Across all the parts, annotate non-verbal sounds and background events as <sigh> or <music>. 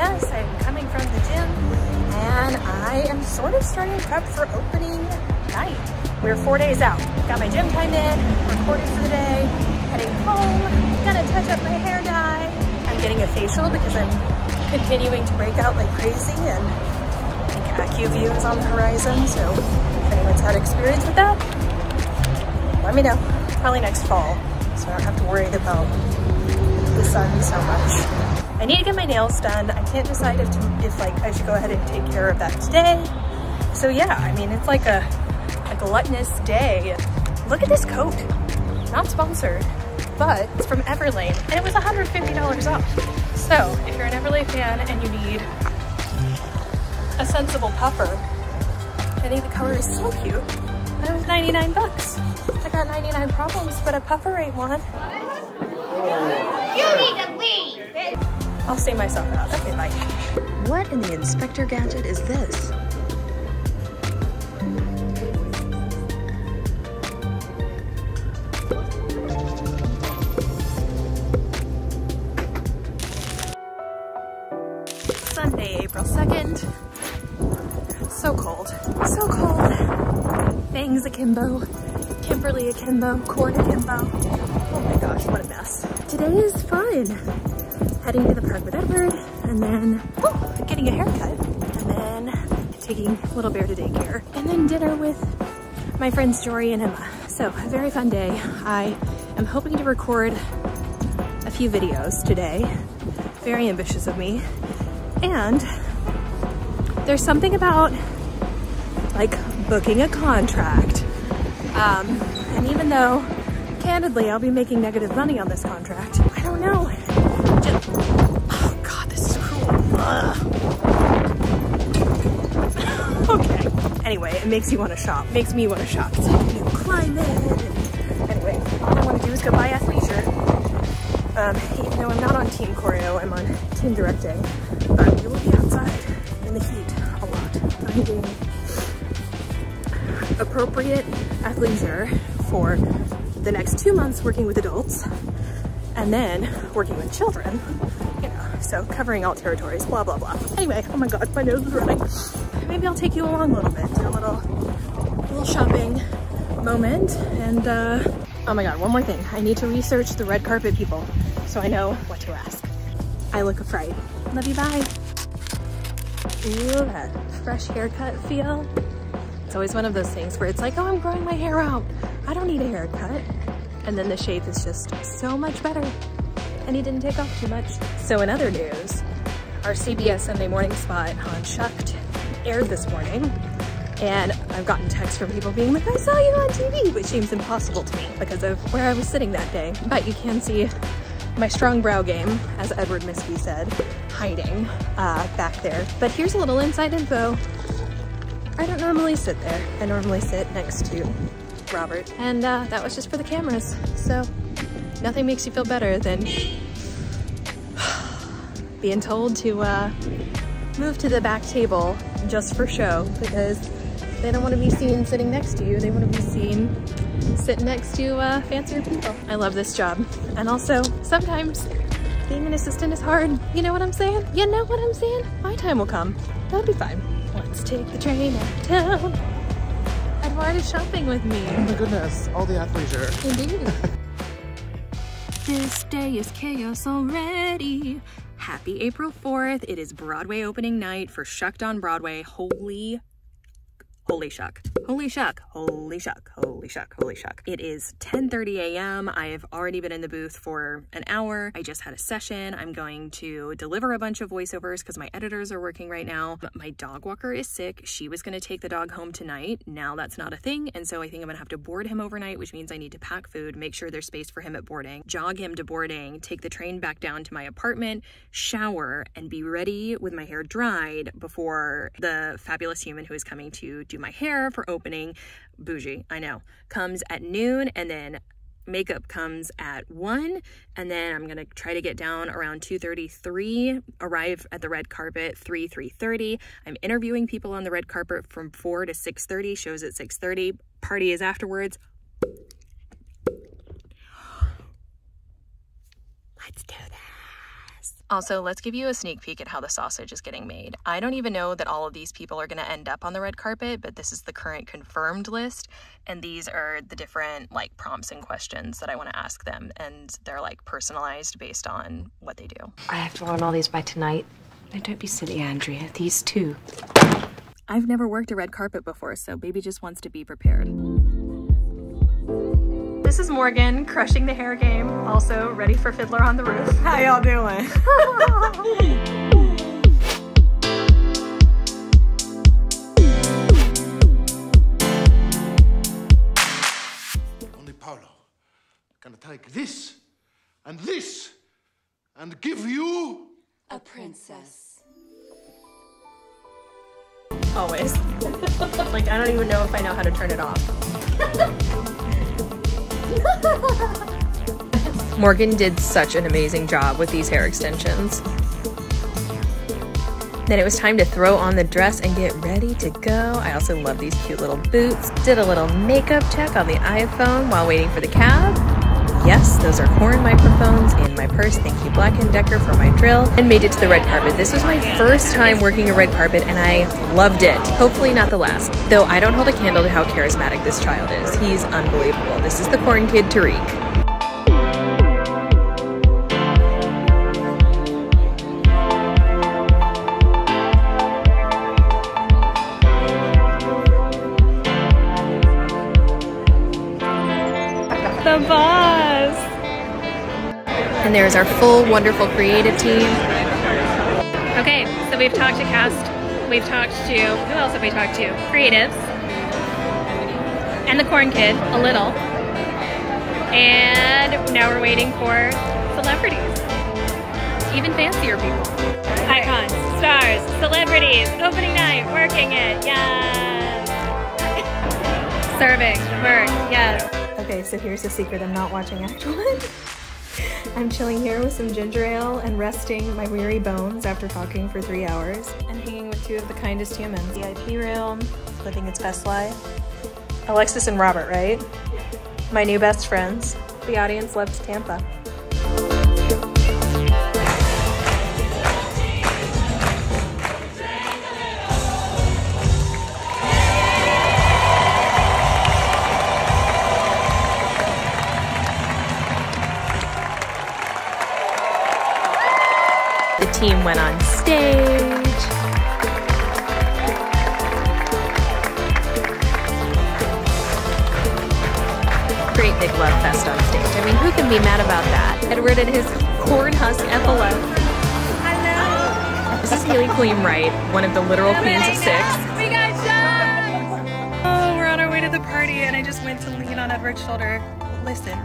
greasy mess. I am coming from the gym and I am sort of starting prep for opening night. We're four days out. Got my gym time in, recorded for the day, heading home, gonna touch up my hair dye. I'm getting a facial because I'm continuing to break out like crazy and I think AccuView is on the horizon, so if anyone's had experience with that, let me know. Probably next fall, so I don't have to worry about the sun so much. I need to get my nails done. I can't decide if, to, if like I should go ahead and take care of that today. So yeah, I mean, it's like a, a gluttonous day. Look at this coat. Not sponsored, but it's from Everlane and it was $150 off. So if you're an Everlane fan and you need a sensible puffer, I think the color is so cute. And it was 99 bucks. I got 99 problems, but a puffer ain't one. You need leave. I'll see myself out. Okay, bye. What in the Inspector Gadget is this? Sunday, April 2nd. So cold. So cold. Bangs akimbo. Kimberly akimbo. Cord akimbo. Oh my gosh, what a mess. Today is fun. Heading to the park with Edward and then oh, getting a haircut and then taking little bear to daycare and then dinner with my friends Jory and Emma. So a very fun day. I am hoping to record a few videos today. Very ambitious of me. And there's something about like booking a contract. Um, and even though candidly I'll be making negative money on this contract, I don't know. Anyway, it makes you want to shop. Makes me want to shop. It's like new climate. Anyway, all I want to do is go buy athleisure. Um, even though I'm not on team choreo, I'm on team directing. But we will be outside in the heat a lot, finding appropriate athleisure for the next two months working with adults and then working with children, you know, so covering all territories, blah, blah, blah. Anyway, oh my God, my nose is running. Maybe I'll take you along a little bit, a little, little shopping moment. And, uh, oh my God, one more thing. I need to research the red carpet people so I know what to ask. I look afraid. Love you, bye. Ooh, that fresh haircut feel. It's always one of those things where it's like, oh, I'm growing my hair out. I don't need a haircut. And then the shape is just so much better. And he didn't take off too much. So in other news, our CBS Sunday morning spot on Shucked aired this morning. And I've gotten texts from people being like, I saw you on TV, which seems impossible to me because of where I was sitting that day. But you can see my strong brow game, as Edward Miskie said, hiding uh, back there. But here's a little inside info. I don't normally sit there. I normally sit next to Robert. And uh, that was just for the cameras. So nothing makes you feel better than <sighs> being told to uh, move to the back table just for show because they don't want to be seen sitting next to you. They want to be seen sitting next to uh, fancier people. I love this job. And also, sometimes being an assistant is hard. You know what I'm saying? You know what I'm saying? My time will come. That'll be fine. Let's take the train out of town. Edward is shopping with me. Oh my goodness, all the athleisure. Indeed. <laughs> this day is chaos already. Happy April 4th. It is Broadway opening night for Shucked on Broadway. Holy Holy shuck. Holy shuck. Holy shuck. Holy shuck. Holy shuck. It is 10.30 a.m. I have already been in the booth for an hour. I just had a session. I'm going to deliver a bunch of voiceovers because my editors are working right now. My dog walker is sick. She was going to take the dog home tonight. Now that's not a thing. And so I think I'm going to have to board him overnight, which means I need to pack food, make sure there's space for him at boarding, jog him to boarding, take the train back down to my apartment, shower, and be ready with my hair dried before the fabulous human who is coming to do my hair for opening, bougie, I know, comes at noon and then makeup comes at 1 and then I'm gonna try to get down around 2.33 arrive at the red carpet 3 3.30 I'm interviewing people on the red carpet from 4 to 6.30 shows at 6.30 party is afterwards <gasps> Let's do this. Also, let's give you a sneak peek at how the sausage is getting made. I don't even know that all of these people are going to end up on the red carpet, but this is the current confirmed list. And these are the different like prompts and questions that I want to ask them. And they're like personalized based on what they do. I have to learn all these by tonight. Now, don't be silly, Andrea. These two. I've never worked a red carpet before, so baby just wants to be prepared. This is Morgan, crushing the hair game, also ready for Fiddler on the Roof. <laughs> How y'all doing? Only Paolo I can take this and this and give you A princess. Always. <laughs> like, I don't even know if I know how to turn it off. <laughs> Morgan did such an amazing job with these hair extensions. Then it was time to throw on the dress and get ready to go. I also love these cute little boots. Did a little makeup check on the iPhone while waiting for the cab. Yes, those are horn microphones in my purse. Thank you, Black & Decker, for my drill. And made it to the red carpet. This was my first time working a red carpet, and I loved it. Hopefully not the last. Though I don't hold a candle to how charismatic this child is. He's unbelievable. This is the corn kid, Tariq. And there's our full, wonderful creative team. Okay, so we've talked to cast, we've talked to, who else have we talked to? Creatives. And the Corn Kid, a little. And now we're waiting for celebrities. Even fancier people. Icons, stars, celebrities, opening night, working it, yes! <laughs> Serving, work, yes. Okay, so here's the secret I'm not watching Act 1. <laughs> <laughs> I'm chilling here with some ginger ale and resting my weary bones after talking for three hours and hanging with two of the kindest humans. VIP room, living its best life. Alexis and Robert, right? My new best friends. The audience loves Tampa. The team went on stage. Great big love fest on stage. I mean, who can be mad about that? Edward and his corn husk epaulette. Hello. This is Haley Queen Wright, one of the literal queens of six. We got shots! Oh, we're on our way to the party, and I just went to lean on Edward's shoulder. Listen.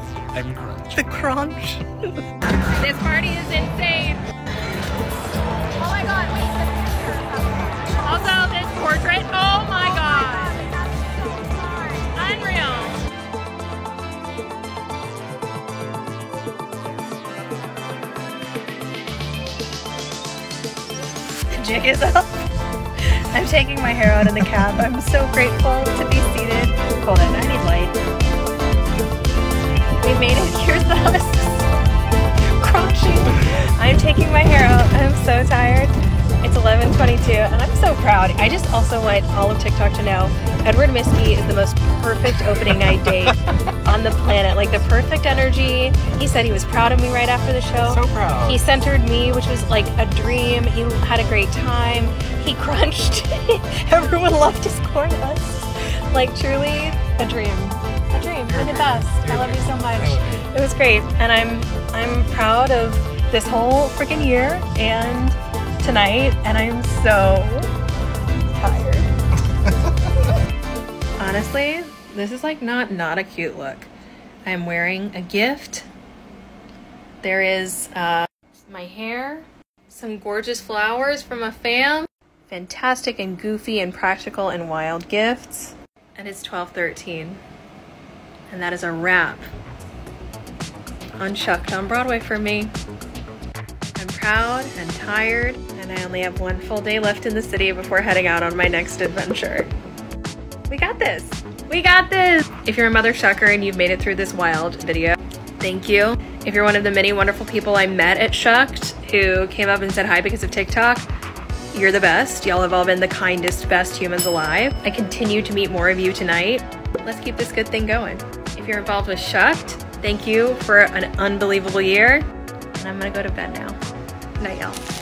<laughs> I'm crunch. The crunch. this party is insane. Oh my god, wait, Also, this portrait, oh my god. Unreal. The jig is up. I'm taking my hair out in the cab. I'm so grateful to be seated. Hold on, I need light. We made it. <laughs> Here's the. Crunching. I'm taking my hair out. I'm so tired. It's 11:22, and I'm so proud. I just also want all of TikTok to know Edward Miskie is the most perfect opening night date <laughs> on the planet. Like the perfect energy. He said he was proud of me right after the show. So proud. He centered me, which was like a dream. He had a great time. He <laughs> crunched. Everyone loved his corn husks. Like truly a dream. A dream. You're the best. I love you so much. It was great, and I'm I'm proud of this whole freaking year and tonight, and I'm so tired. <laughs> Honestly, this is like not not a cute look. I'm wearing a gift. There is uh, my hair, some gorgeous flowers from a fam, fantastic and goofy and practical and wild gifts, and it's 12:13, and that is a wrap on Shucked on Broadway for me. I'm proud and tired, and I only have one full day left in the city before heading out on my next adventure. We got this! We got this! If you're a mother shucker and you've made it through this wild video, thank you. If you're one of the many wonderful people I met at Shucked who came up and said hi because of TikTok, you're the best. Y'all have all been the kindest, best humans alive. I continue to meet more of you tonight. Let's keep this good thing going. If you're involved with Shucked, thank you for an unbelievable year. And I'm gonna go to bed now. Night, y'all.